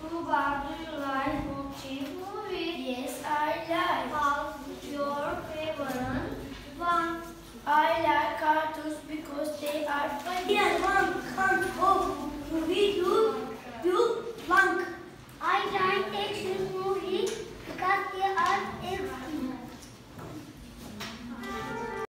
Tuba, do you like watching movies? Yes, I like. What's your favorite one? I like cartoons because they are funny.